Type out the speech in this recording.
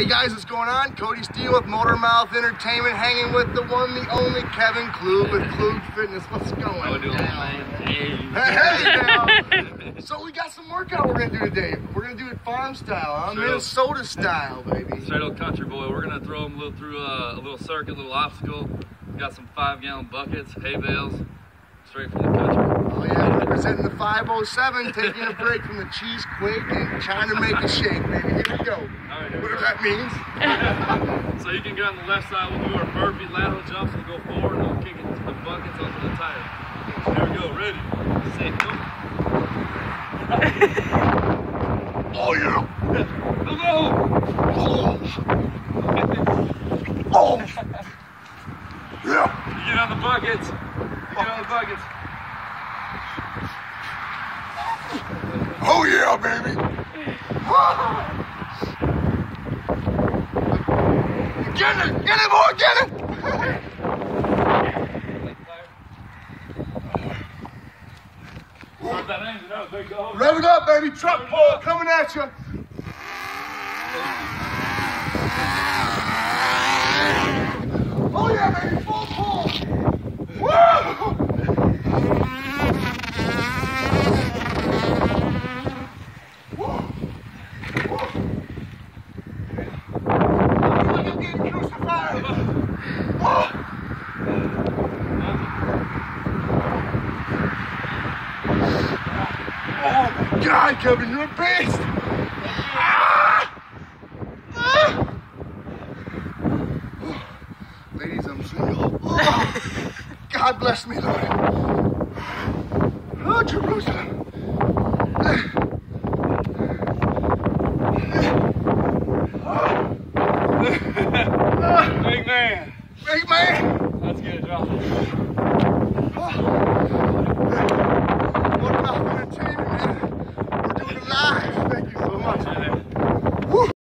Hey guys, what's going on? Kody Steele with Motormouth Entertainment, hanging with the one, the only Kevin Klug with Klug Fitness. What's going How we doing, down? man? Hey. Hey now. so we got some workout we're gonna do today. We're gonna do it farm style, huh? Sure. Minnesota style, baby. Straight old country boy. We're gonna throw them a little through uh, a little circuit, a little obstacle. Got some five gallon buckets, hay bales, straight from the country. Oh yeah, representing the 507, taking a break from the cheese quake and trying to make a shake, baby. Here we go. That means. So you can get on the left side. We'll do our burpee lateral jumps. We'll go forward and we'll kick it, the buckets onto the tire. Here we go. Ready, set, go. Oh yeah. Oh. Oh. Yeah. You get on the buckets. You get on the buckets. Oh yeah, baby. Get it, boy, get it. Oh, Go. Rev it up, baby. Truck pull coming at you. Oh yeah, baby, full pull. Woo! Look at getting crucified. God, Kevin, you're a beast! Ladies, I'm single. God bless me, Lord. Oh, Jerusalem. Big man. Big man. Let's get it, drop.